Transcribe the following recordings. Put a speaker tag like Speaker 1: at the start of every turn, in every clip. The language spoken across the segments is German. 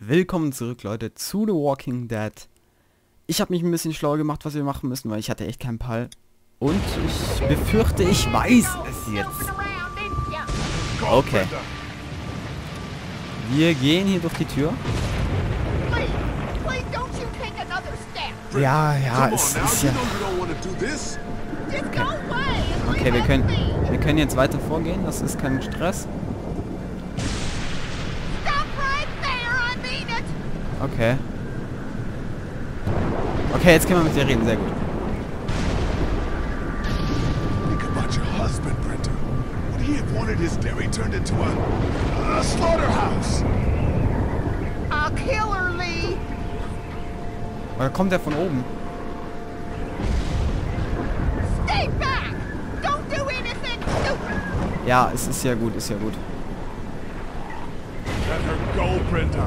Speaker 1: Willkommen zurück, Leute, zu The Walking Dead. Ich habe mich ein bisschen schlau gemacht, was wir machen müssen, weil ich hatte echt keinen Pall. Und ich befürchte, ich weiß es jetzt. Okay. Wir gehen hier durch die Tür. Ja, ja, es ist ja... Okay, wir können, wir können jetzt weiter vorgehen, das ist kein Stress. Okay. Okay, jetzt können wir mit dir reden, sehr gut.
Speaker 2: Think about your husband, Brenda. Would he have wanted his dairy turned into a, a slaughterhouse?
Speaker 3: I'll kill her, Lee.
Speaker 1: Oder kommt der von oben?
Speaker 3: Stay back. Don't do anything stupid.
Speaker 1: Ja, es ist ja gut, ist ja gut.
Speaker 2: Let her go, Brenda.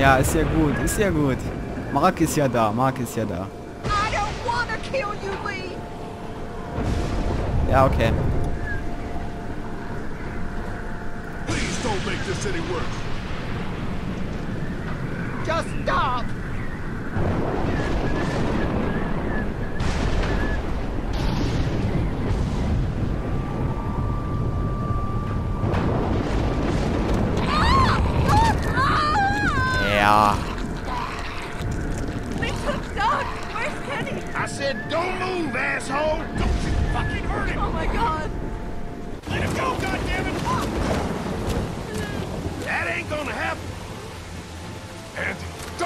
Speaker 1: Ja, ist ja gut, ist ja gut. Mark ist ja da, Mark ist ja da.
Speaker 3: I don't want to kill you, Lee.
Speaker 1: Ja, okay.
Speaker 2: Please don't make this any worse.
Speaker 3: Just stop.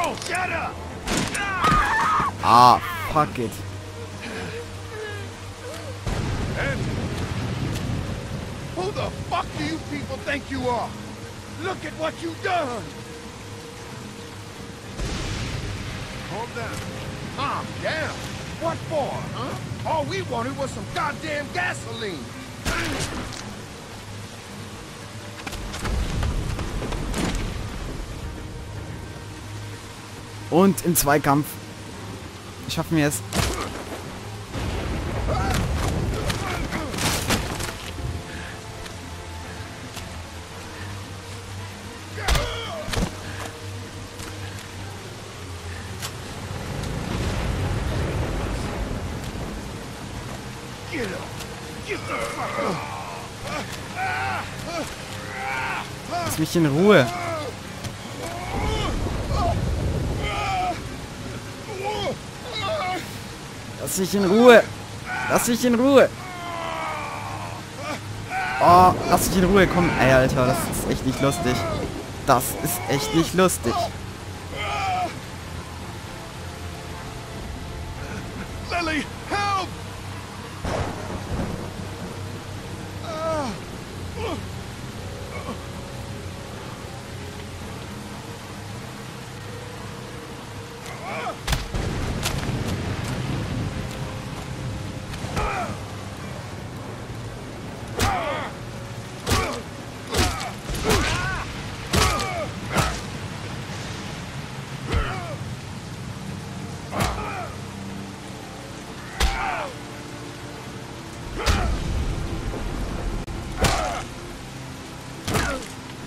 Speaker 2: Shut up.
Speaker 1: Ah, fuck it.
Speaker 2: Who the fuck do you people think you are? Look at what you've done. Calm down. Calm down? What for, huh? All we wanted was some goddamn gasoline.
Speaker 1: Und im Zweikampf. Schaffen wir es. Lass mich in Ruhe. Lass mich in Ruhe. Lass mich in Ruhe. Oh, lass mich in Ruhe. Komm, ey, Alter, das ist echt nicht lustig. Das ist echt nicht lustig.
Speaker 2: Lily, help!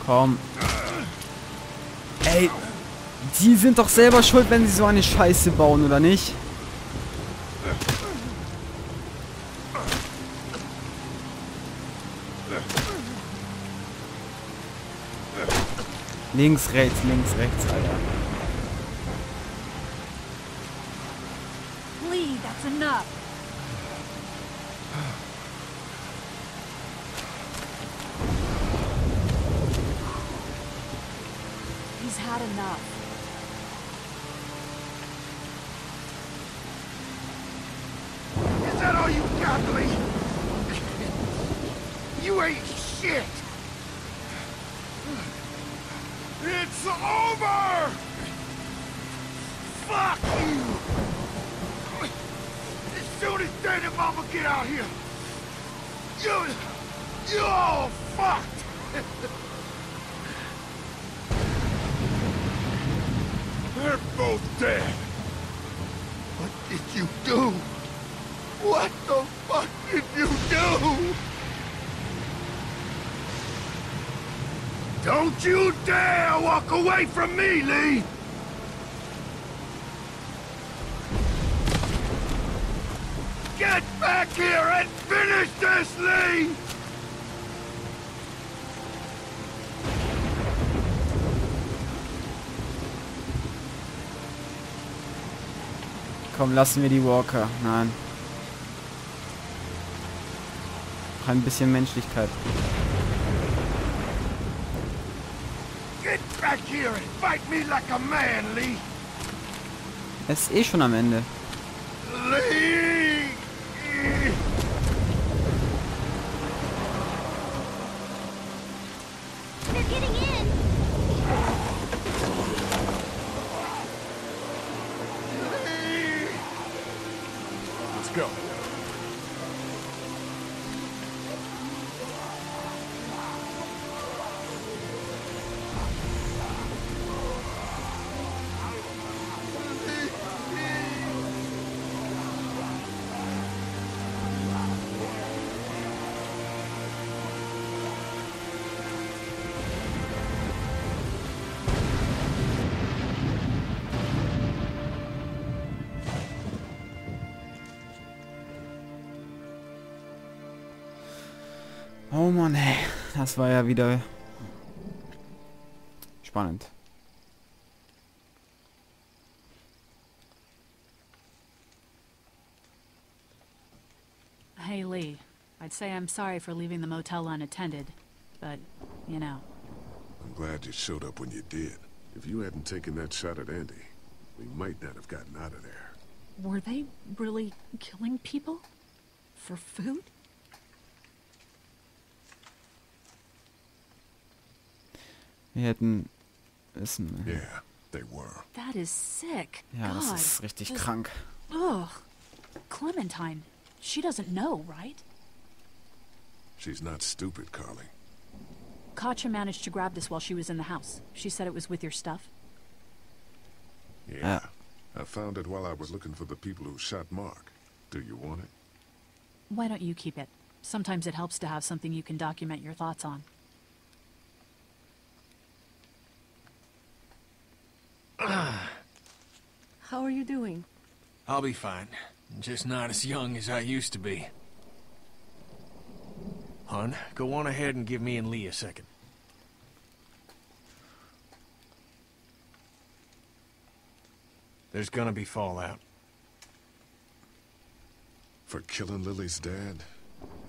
Speaker 1: Komm. Ey, die sind doch selber schuld, wenn sie so eine Scheiße bauen, oder nicht? Links, rechts, links, rechts, Alter.
Speaker 3: He's had enough.
Speaker 2: Is that all you got, Lee? You ain't shit! It's over! Fuck you! As soon as Dad and Mama get out here, you... You're all fucked! They're both dead. What did you do? What the fuck did you do? Don't you dare walk away from me, Lee! Get back here and finish this, Lee!
Speaker 1: Komm, lassen wir die Walker. Nein. Noch ein bisschen Menschlichkeit.
Speaker 2: Get back here and fight me like a man, Lee!
Speaker 1: Er ist eh schon am Ende.
Speaker 2: Lee!
Speaker 1: Oh Mann, ey. Das war ja wieder spannend.
Speaker 3: Hey, Lee. I'd say I'm sorry for leaving the motel unattended, but, you know.
Speaker 4: I'm glad you showed up when you did. If you hadn't taken that shot at Andy, we might not have gotten out of there.
Speaker 3: Were they really killing people? For food?
Speaker 1: Wir hätten wissen.
Speaker 4: Yeah, they were.
Speaker 3: That is sick.
Speaker 1: Ja, das
Speaker 3: God.
Speaker 1: ist richtig
Speaker 3: this-
Speaker 1: krank.
Speaker 3: Ugh. Clementine. She doesn't know, right?
Speaker 4: She's not stupid, Carly.
Speaker 3: Katja managed to grab this while she was in the house. She said it was with your stuff.
Speaker 4: Yeah. I found it while I was looking for the people who shot Mark. Do you want it?
Speaker 3: Why don't you keep it? Sometimes it helps to have something you can document your thoughts on.
Speaker 5: How are you doing?
Speaker 6: I'll be fine. Just not as young as I used to be. Hun, go on ahead and give me and Lee a second. There's gonna be fallout.
Speaker 4: For killing Lily's dad?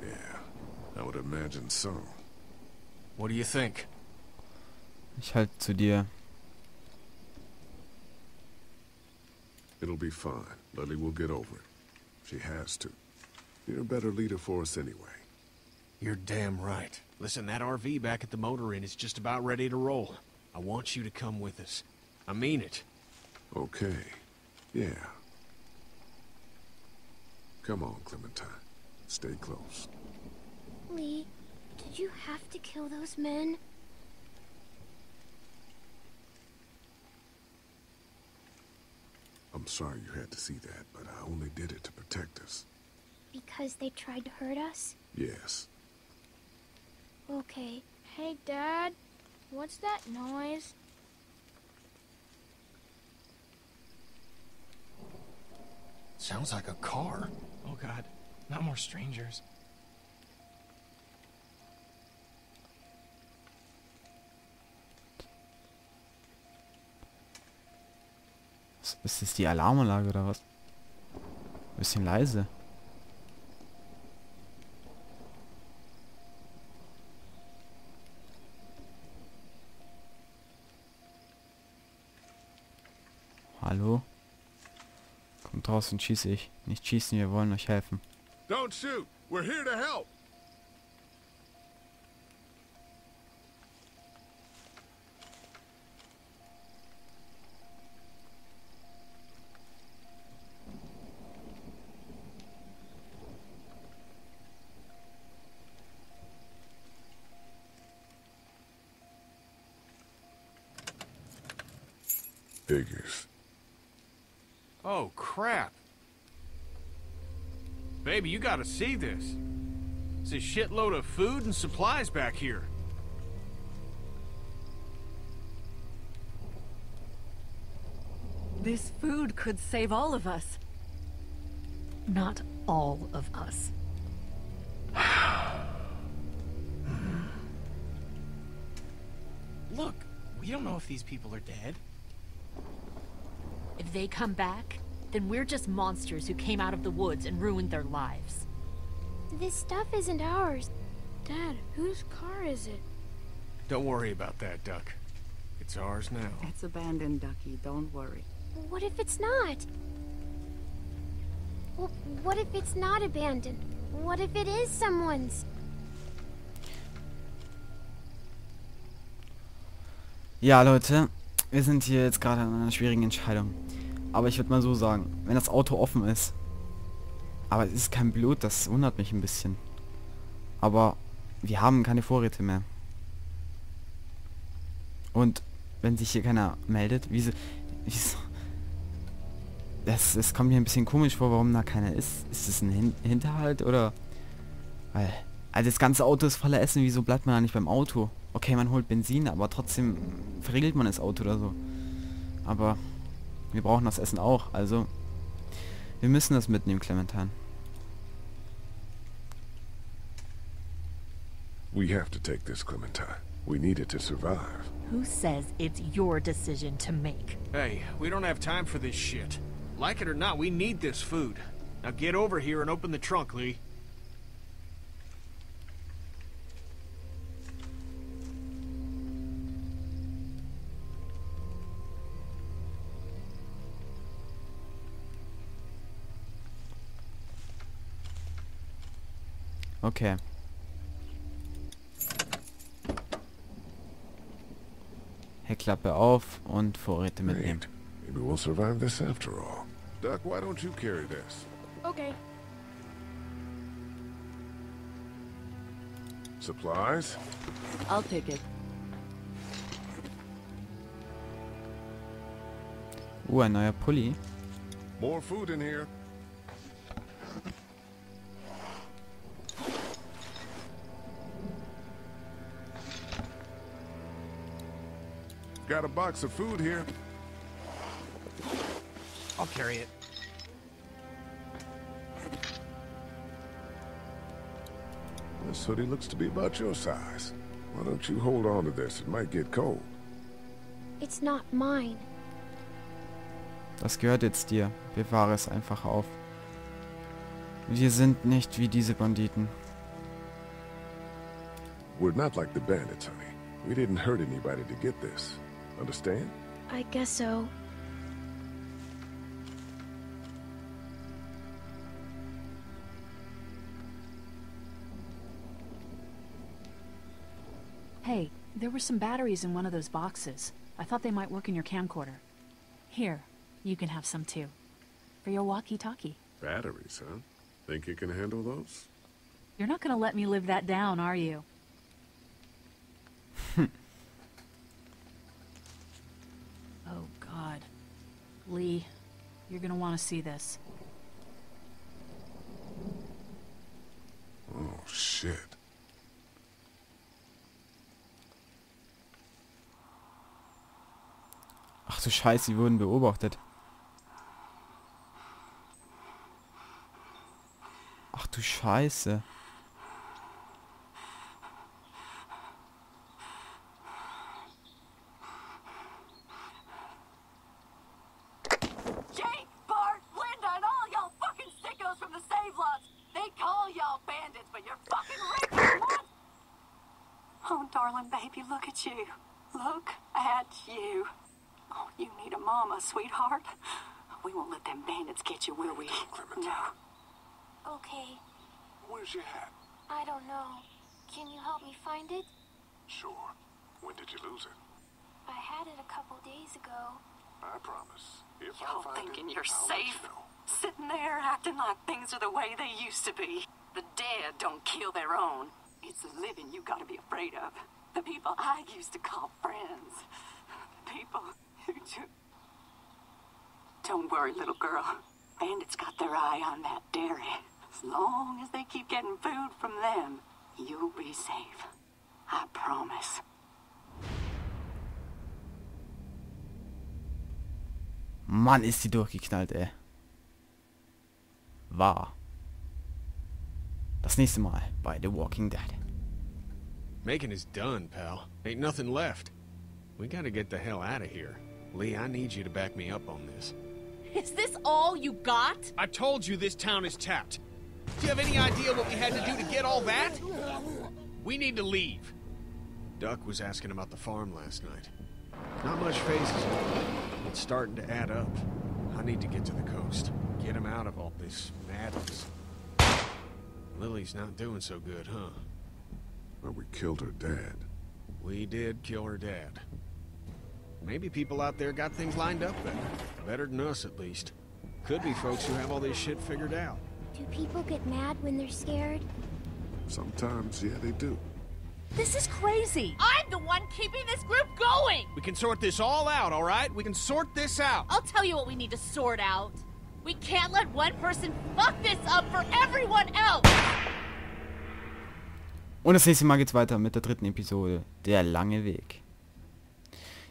Speaker 4: Yeah, I would imagine so.
Speaker 6: What do you think?
Speaker 1: Ich halt zu dir.
Speaker 4: It'll be fine. Lily will get over it. She has to. You're a better leader for us anyway.
Speaker 6: You're damn right. Listen, that RV back at the motor inn is just about ready to roll. I want you to come with us. I mean it.
Speaker 4: Okay. Yeah. Come on, Clementine. Stay close.
Speaker 7: Lee, did you have to kill those men?
Speaker 4: Sorry you had to see that, but I only did it to protect us.
Speaker 7: Because they tried to hurt us?
Speaker 4: Yes.
Speaker 7: Okay. Hey, Dad. What's that noise?
Speaker 6: Sounds like a car.
Speaker 8: Oh god, not more strangers.
Speaker 1: Ist das die Alarmanlage oder was? Bisschen leise. Hallo? Kommt raus und schieße ich. Nicht schießen, wir wollen euch helfen.
Speaker 2: Don't shoot. We're here to help.
Speaker 6: Oh, crap. Baby, you gotta see this. It's a shitload of food and supplies back here.
Speaker 5: This food could save all of us. Not all of us.
Speaker 8: Look, we don't know if these people are dead.
Speaker 5: If they come back, then we're just monsters who came out of the woods and ruined their lives.
Speaker 7: This stuff isn't ours. Dad, whose car is it?
Speaker 6: Don't worry about that, Duck. It's ours now.
Speaker 9: It's abandoned, Ducky. Don't worry.
Speaker 7: What if it's not? Well, what if it's not abandoned? What if it is someone's?
Speaker 1: Ja, Leute, wir sind hier jetzt gerade an einer schwierigen Entscheidung. Aber ich würde mal so sagen, wenn das Auto offen ist, aber es ist kein Blut, das wundert mich ein bisschen. Aber wir haben keine Vorräte mehr. Und wenn sich hier keiner meldet, wieso... wieso das, das kommt mir ein bisschen komisch vor, warum da keiner ist. Ist es ein Hin Hinterhalt oder... Weil... Also das ganze Auto ist voller Essen, wieso bleibt man da nicht beim Auto? Okay, man holt Benzin, aber trotzdem verriegelt man das Auto oder so. Aber wir brauchen das Essen auch, also wir müssen das mitnehmen, Clementine.
Speaker 4: We have to take this, Clementine. We need it to survive.
Speaker 5: Who says it's your decision to make?
Speaker 6: Hey, we don't have time for this shit. Like it or not, we need this food. Now get over here and open the trunk, Lee.
Speaker 1: Okay. Heckklappe auf und Vorräte mitnehmen.
Speaker 4: Maybe we'll survive this after all. Duck, why don't you carry this?
Speaker 7: Okay.
Speaker 4: Supplies?
Speaker 9: I'll take it.
Speaker 1: Uh, ein neuer Pulli.
Speaker 4: More food in here. Got a box of food here.
Speaker 8: I'll carry it.
Speaker 4: This hoodie looks to be about your size. Why don't you hold on to this? It might get cold.
Speaker 7: It's not mine.
Speaker 1: Das gehört jetzt dir. Bewahre es einfach auf. Wir sind nicht wie diese Banditen.
Speaker 4: We're not like the bandits, honey. We didn't hurt anybody to get this. Understand?
Speaker 7: I guess so.
Speaker 3: Hey, there were some batteries in one of those boxes. I thought they might work in your camcorder. Here, you can have some too. For your walkie-talkie.
Speaker 4: Batteries, huh? Think you can handle those?
Speaker 3: You're not gonna let me live that down, are you? Oh, God. Lee, you're gonna want to see this.
Speaker 4: Oh, shit.
Speaker 1: Ach du Scheiße, sie wurden beobachtet. Ach du Scheiße.
Speaker 9: Jake, Bart, Linda, and all y'all fucking sickos from the save lots. They call y'all bandits, but you're fucking regular ones. Oh, darling baby, look at you. Look at you. Oh, you need a mama, sweetheart. We won't let them bandits get you, will we? No.
Speaker 7: Okay.
Speaker 4: Where's your hat?
Speaker 7: I don't know. Can you help me find it?
Speaker 4: Sure. When did you lose it?
Speaker 7: I had it a couple days ago.
Speaker 4: I promise. If
Speaker 9: Y'all thinking
Speaker 4: it,
Speaker 9: you're
Speaker 4: I'll let you
Speaker 9: safe?
Speaker 4: know.
Speaker 9: Sitting there acting like things are the way they used to be. The dead don't kill their own. It's the living you gotta be afraid of. The people I used to call friends. The people who just... Don't worry, little girl. Bandits got their eye on that dairy. As long as they keep getting food from them, you'll be safe. I promise.
Speaker 1: Mann, ist die durchgeknallt, ey. War. Das nächste Mal bei The Walking Dead.
Speaker 6: Making is done, pal. Ain't nothing left. We gotta get the hell out of here. Lee, I need you to back me up on this.
Speaker 5: Is this all you got?
Speaker 6: I told you this town is tapped. Do you have any idea what we had to do to get all that? We need to leave. Duck was asking about the farm last night. Not much faces. It's starting to add up. I need to get to the coast. Get him out of all this madness. Lily's not doing so good, huh?
Speaker 4: Well, we killed her dad.
Speaker 6: We did kill her dad. Maybe people out there got things lined up better. Better than us, at least. Could be folks who have all this shit figured out.
Speaker 7: Do people get mad when they're scared?
Speaker 4: Sometimes, yeah, they do.
Speaker 5: This is crazy. I'm the one keeping this group going.
Speaker 6: We can sort this all out, all right? We can sort this out.
Speaker 5: I'll tell you what we need to sort out. We can't let one person fuck this up for everyone else.
Speaker 1: Und das nächste Mal geht's weiter mit der dritten Episode. Der lange Weg.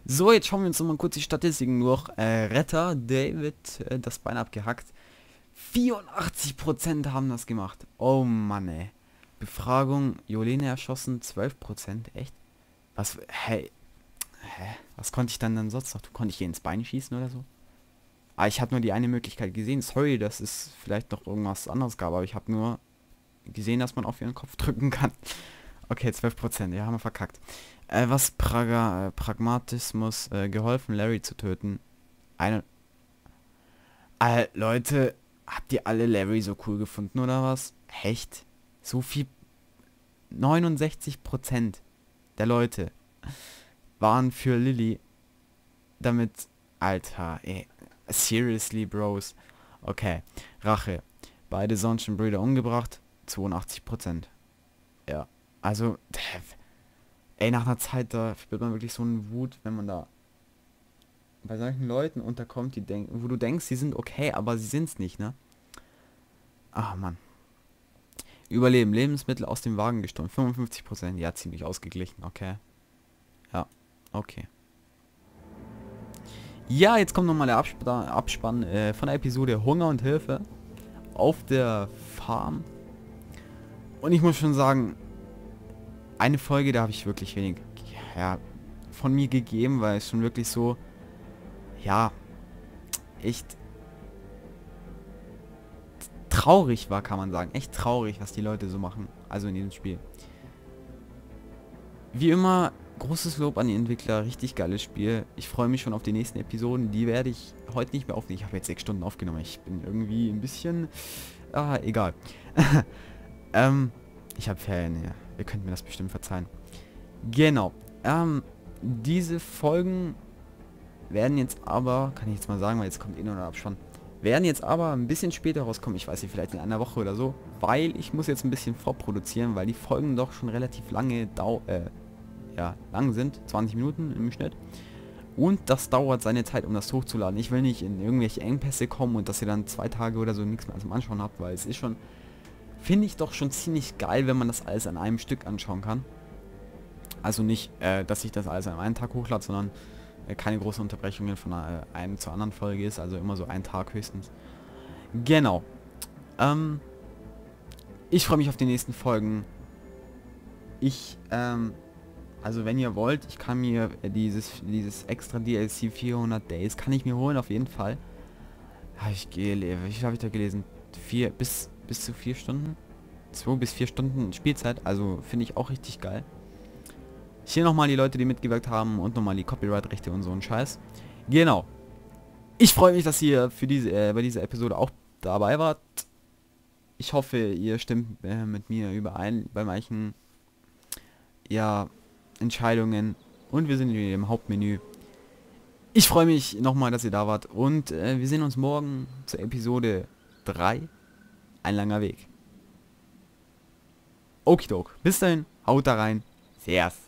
Speaker 1: So, jetzt schauen wir uns nochmal kurz die Statistiken durch. Äh, Retter, David, äh, das Bein abgehackt. 84% haben das gemacht. Oh Mann, ey. Befragung, Jolene erschossen, 12%. Echt? Was, hey, hä? Was konnte ich dann dann sonst noch? Konnte ich ihr ins Bein schießen oder so? Ah, ich habe nur die eine Möglichkeit gesehen. Sorry, dass es vielleicht noch irgendwas anderes gab, aber ich habe nur gesehen, dass man auf ihren Kopf drücken kann. Okay, 12%, ja, haben wir verkackt. Äh, was Praga, äh, Pragmatismus äh, geholfen, Larry zu töten? Eine... Äh, Leute, habt ihr alle Larry so cool gefunden oder was? Echt? So viel... 69% der Leute waren für Lilly damit... Alter, ey. Seriously, Bros. Okay. Rache. Beide Sonnenbrüder umgebracht. 82%. Ja. Also, ey, nach einer Zeit, da spürt man wirklich so einen Wut, wenn man da bei solchen Leuten unterkommt, die denken, wo du denkst, sie sind okay, aber sie sind's nicht, ne? Ah, Mann. Überleben. Lebensmittel aus dem Wagen gestohlen. 55%. Ja, ziemlich ausgeglichen. Okay. Ja. Okay. Ja, jetzt kommt nochmal der Absp Abspann äh, von der Episode Hunger und Hilfe auf der Farm. Und ich muss schon sagen, eine Folge, da habe ich wirklich wenig ja, von mir gegeben, weil es schon wirklich so, ja, echt traurig war, kann man sagen. Echt traurig, was die Leute so machen. Also in diesem Spiel. Wie immer, großes Lob an die Entwickler. Richtig geiles Spiel. Ich freue mich schon auf die nächsten Episoden. Die werde ich heute nicht mehr aufnehmen. Ich habe jetzt sechs Stunden aufgenommen. Ich bin irgendwie ein bisschen... Ah, egal. ähm, ich habe Ferien, ja. Ihr könnt mir das bestimmt verzeihen. Genau. Ähm, diese Folgen werden jetzt aber, kann ich jetzt mal sagen, weil jetzt kommt eh nur noch Abspann, werden jetzt aber ein bisschen später rauskommen. Ich weiß nicht, vielleicht in einer Woche oder so, weil ich muss jetzt ein bisschen vorproduzieren, weil die Folgen doch schon relativ lange dau äh, ja, lang sind, 20 Minuten im Schnitt. Und das dauert seine Zeit, um das hochzuladen. Ich will nicht in irgendwelche Engpässe kommen und dass ihr dann zwei Tage oder so nichts mehr zum Anschauen habt, weil es ist schon, finde ich doch schon ziemlich geil, wenn man das alles an einem Stück anschauen kann. Also nicht, äh, dass ich das alles an einem Tag hochlade, sondern äh, keine großen Unterbrechungen von äh, einer zur anderen Folge ist, also immer so ein Tag höchstens. Genau. Ähm, ich freue mich auf die nächsten Folgen. Ich, ähm, also wenn ihr wollt, ich kann mir dieses, dieses extra DLC 400 Days, kann ich mir holen auf jeden Fall. Ich gelesen, wie habe ich da gelesen? Vier, bis, bis zu vier Stunden? Zwei bis vier Stunden Spielzeit, also finde ich auch richtig geil. Hier nochmal die Leute, die mitgewirkt haben und nochmal die Copyright-Rechte und so ein Scheiß. Genau. Ich freue mich, dass ihr für diese, äh, bei dieser Episode auch dabei wart. Ich hoffe, ihr stimmt äh, mit mir überein bei manchen ja, Entscheidungen. Und wir sind wieder im Hauptmenü. Ich freue mich nochmal, dass ihr da wart. Und äh, wir sehen uns morgen zur Episode 3. Ein langer Weg. Okidok. Bis dahin, haut da rein. Servus.